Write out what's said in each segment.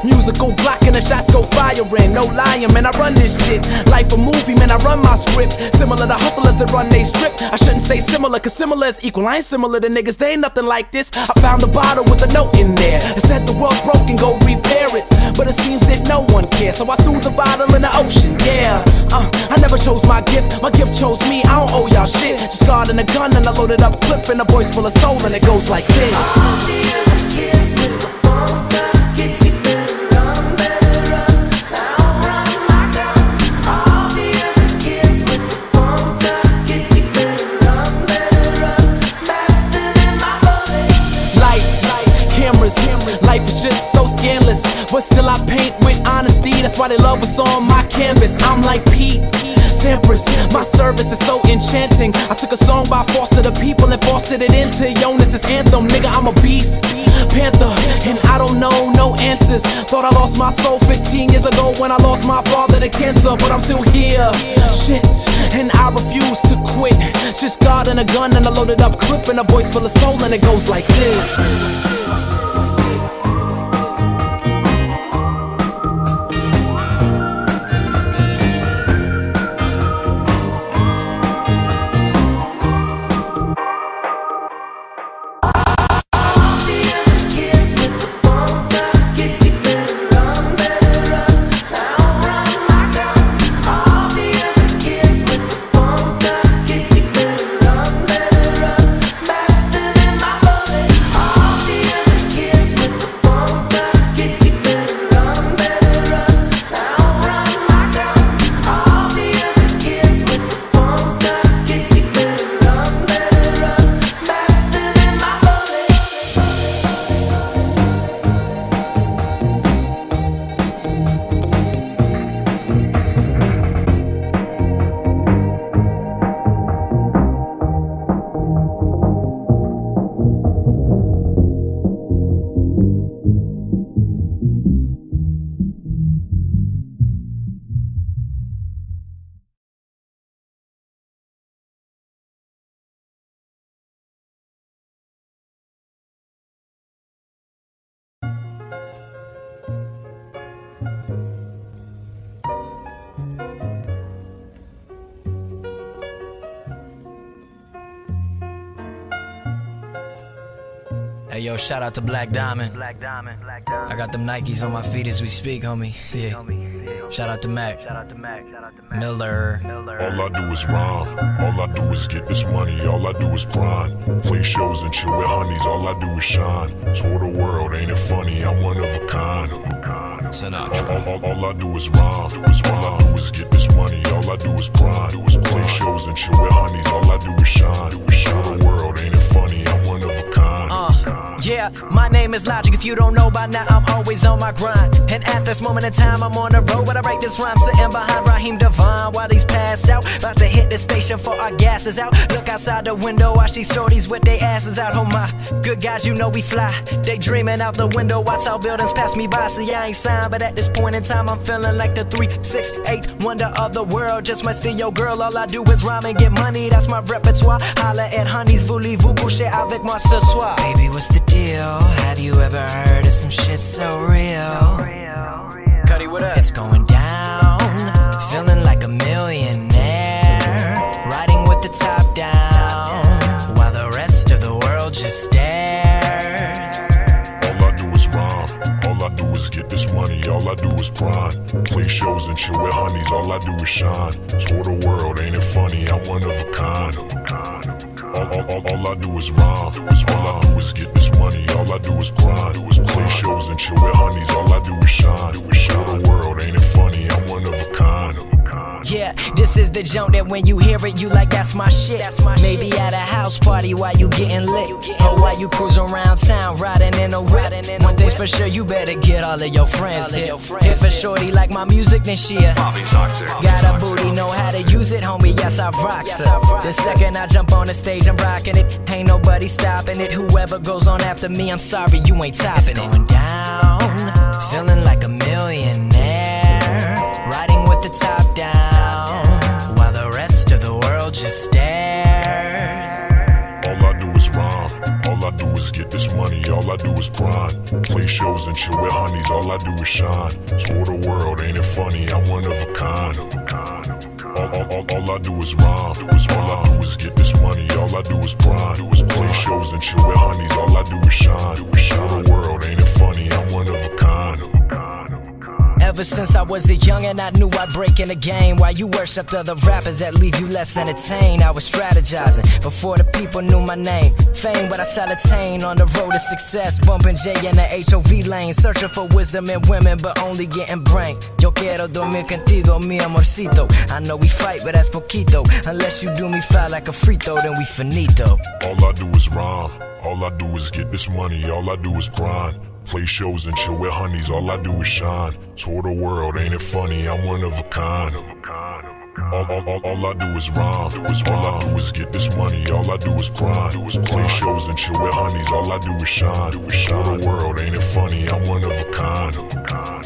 musical block and the shots go firing. No lying, man, I run this shit. Life a movie, man, I run my script. Similar to hustlers that run they strip. I shouldn't say similar, cause similar is equal. I ain't similar to niggas, they ain't nothing like this. I found a bottle with a note in there. It said the world's broken, go repair it. But it seems that no one cares, so I threw the bottle in the ocean. Yeah, uh, I never chose my gift, my gift chose me. I don't owe y'all shit. Just guard and a gun, and I loaded up clip and a voice full of soul, and it goes like this. But still, I paint with honesty. That's why they love what's on my canvas. I'm like Pete. Sampras, my service is so enchanting. I took a song by Foster the People and fostered it into Yonas' anthem. Nigga, I'm a beast, panther, and I don't know no answers. Thought I lost my soul 15 years ago when I lost my father to cancer, but I'm still here. Shit, and I refuse to quit. Just God and a gun and a loaded up clip and a voice full of soul, and it goes like this. Yo, shout out to Black Diamond. Black Diamond. I got them Nikes on my feet as we speak, homie. Yeah. Shout out to Mac. Shout out to Mac. Shout out to Mac. Miller. All I do is rhyme. All I do is get this money. All I do is grind. Play shows and chill with honeys. All I do is shine. Tour the world, ain't it funny? I'm one of a kind. Sinatra. All, all, all I do is rhyme. All I do is get this money. All I do is grind. Play shows and chill with honeys. All I do is shine. Tour the yeah, my name is Logic. If you don't know by now, I'm always on my grind. And at this moment in time, I'm on the road. But I write this rhyme sitting behind Raheem Devine while he's passed out. About to hit the station for our gas is out. Look outside the window, I see shorties with their asses out. Oh my, good guys, you know we fly. They dreaming out the window, watch how buildings pass me by. See, I ain't signed, but at this point in time, I'm feeling like the 368 wonder of the world. Just my steal your girl, all I do is rhyme and get money. That's my repertoire. Holla at honeys, voulez-vous coucher avec moi ce soir? Baby, what's the deal? Have you ever heard of some shit so real? Cuddy, what up? It's going down, feeling like a millionaire, riding with the top down, while the rest of the world just stares. All I do is rhyme. All I do is get this money. All I do is grind. Play shows and chill with honeys. All I do is shine. Tour the world, ain't it funny? I'm one of a kind. All, all, all, all I do is rhyme. All I do is get this money. All I do is grind. Play shows and chill with honeys. All I do is shine. Tour the world, ain't it funny? I'm one of a kind. Yeah, this is the joint that when you hear it, you like that's my shit. Maybe at a house party while you getting lit, or while you cruising around town riding in a whip. One thing's for sure, you better get all of your friends hit. If a shorty like my music, then she a got a booty, know how to use it, homie. Yes, I rocks her. The second I jump on the stage, I'm rocking it. Ain't nobody stopping it. Whoever goes on after me, I'm sorry, you ain't topping it. Going down, feeling like a millionaire, and chill with honeys, all I do is shine. Tour the world, ain't it funny? I'm one of a kind. All, all, all, all I do is rhyme. All I do is get this money, all I do is grind. Play shows and chill with honeys, all I do is shine. Ever since I was a young and I knew I'd break in the game. While you worshipped other rappers that leave you less entertained, I was strategizing before the people knew my name. Fame, but I shall attain on the road to success. Bumping J in the HOV lane, searching for wisdom in women, but only getting brain. Yo quiero dormir contigo, mi amorcito. I know we fight, but that's poquito. Unless you do me foul like a free throw, then we finito. All I do is rhyme. All I do is get this money. All I do is grind. Play shows and chill with honeys. All I do is shine. Tour the world, ain't it funny? I'm one of a kind. All, all, all, all I do is rhyme. All I do is get this money. All I do is grind. Play shows and chill with honeys. All I do is shine. Tour the world, ain't it funny? I'm one of a kind.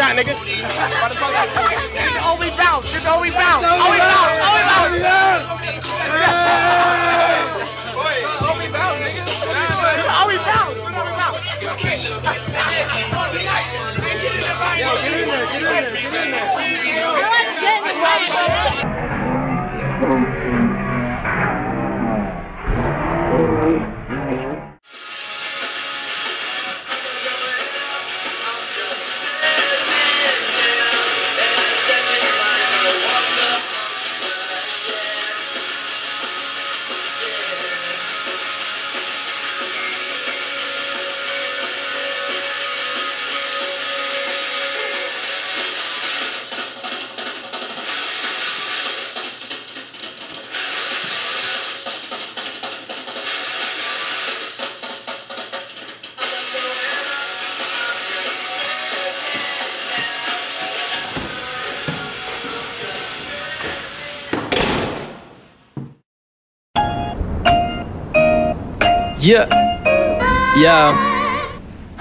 Shot, nigga. Oh, we bounce. Nigga, oh, we bounce. Oh, we bounce. Oh, we bounce. Oh, we bounce, nigga. Oh, we bounce. Oh, we bounce. Yeah. Yeah.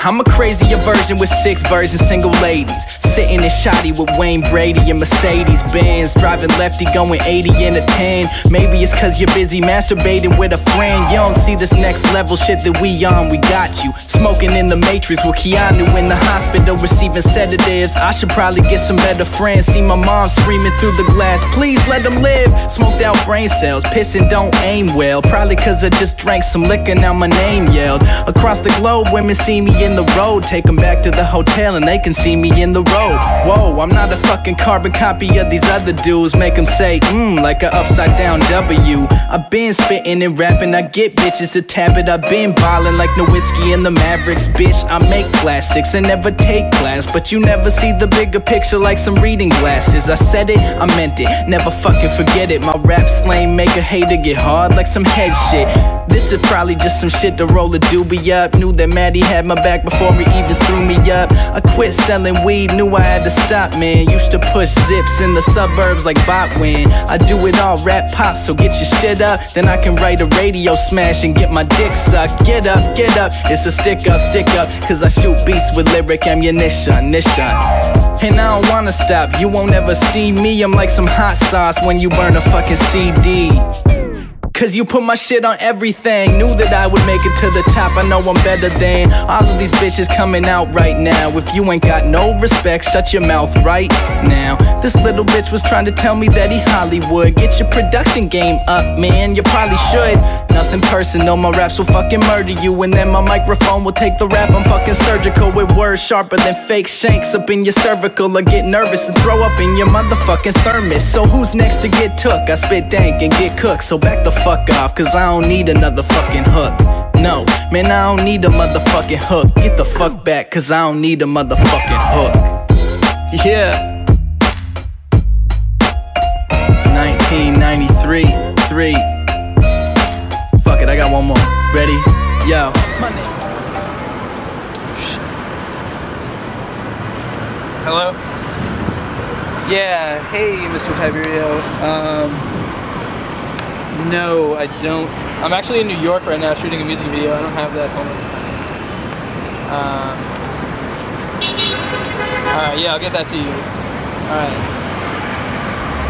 I'm a crazier version with six versions, single ladies. Sitting in shoddy with Wayne Brady and Mercedes Benz. Driving lefty, going 80 in a 10. Maybe it's cause you're busy masturbating with a friend. You don't see this next level shit that we on, we got you. Smoking in the Matrix with Keanu in the hospital, receiving sedatives. I should probably get some better friends. See my mom screaming through the glass, please let them live. Smoked out brain cells, pissing don't aim well. Probably cause I just drank some liquor, now my name yelled. Across the globe, women see me in the road. Take them back to the hotel and they can see me in the road. Whoa, I'm not a fucking carbon copy of these other dudes. Make them say, mmm, like a upside down W. I've been spitting and rapping, I get bitches to tap it. I've been ballin' like Nowitzki and the Mavericks, bitch. I make classics and never take class. But you never see the bigger picture like some reading glasses. I said it, I meant it, never fucking forget it. My rap slang make a hater get hard like some head shit. This is probably just some shit to roll a doobie up. Knew that Maddie had my back before he even threw me up. I quit selling weed, knew I had to stop, man. Used to push zips in the suburbs like Botwin. I do it all rap pop, so get your shit up. Then I can write a radio smash and get my dick sucked. Get up, get up, it's a stick up, stick up. Cause I shoot beats with lyric ammunition, nishon. And I don't wanna stop, you won't ever see me. I'm like some hot sauce when you burn a fucking CD. Cause you put my shit on everything. Knew that I would make it to the top, I know I'm better than all of these bitches coming out right now. If you ain't got no respect, shut your mouth right now. This little bitch was trying to tell me that he Hollywood. Get your production game up, man, you probably should. Nothing personal, my raps will fucking murder you. And then my microphone will take the rap, I'm fucking surgical with words sharper than fake shanks up in your cervical. I get nervous and throw up in your motherfucking thermos. So who's next to get took? I spit dank and get cooked. So back the fuck off, cause I don't need another fucking hook. No, man, I don't need a motherfucking hook. Get the fuck back, cause I don't need a motherfucking hook. Yeah. 1993, 3. Fuck it, I got one more. Ready? Yo. Name. Hello? Yeah, hey, Mr. Tiberio. Um, no, I don't. I'm actually in New York right now shooting a music video. I don't have that home at this time. Um, alright, yeah, I'll get that to you. Alright.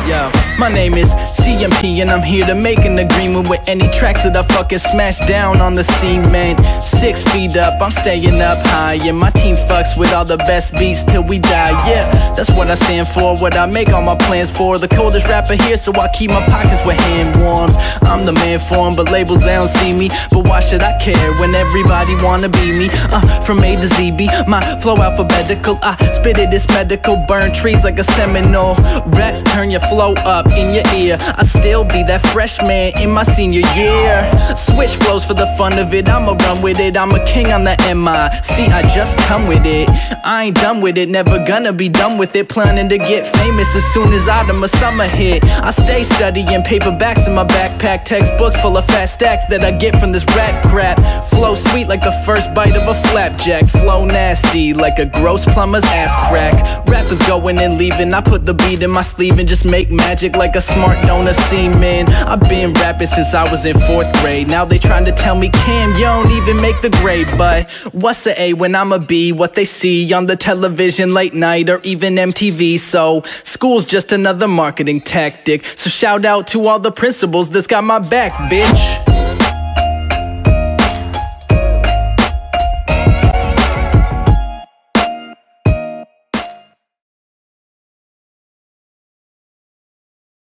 Yo, my name is CMP and I'm here to make an agreement with any tracks that I fucking smash down on the cement. Six feet up, I'm staying up high, and my team fucks with all the best beats till we die. Yeah, that's what I stand for, what I make all my plans for. The coldest rapper here, so I keep my pockets with hand warms. I'm the man for 'em, but labels they don't see me. But why should I care when everybody wanna be me? Uh, from A to Z, B, my flow alphabetical. I spit it, it's medical, burn trees like a Seminole. Raps turn your flow up in your ear. I still be that freshman in my senior year. Switch flows for the fun of it. I'ma run with it. I'm a king on the MI. See, I just come with it. I ain't done with it. Never gonna be done with it. Planning to get famous as soon as autumn or summer hit. I stay studying paperbacks in my backpack. Textbooks full of fat stacks that I get from this rap crap. Flow sweet like the first bite of a flapjack. Flow nasty like a gross plumber's ass crack. Rappers going and leaving. I put the beat in my sleeve and just make magic like a smart donor semen. I've been rapping since I was in fourth grade. Now they trying to tell me, Cam, you don't even make the grade. But what's a A when I'm a B? What they see on the television late night or even MTV. So school's just another marketing tactic. So shout out to all the principals that's got my back, bitch.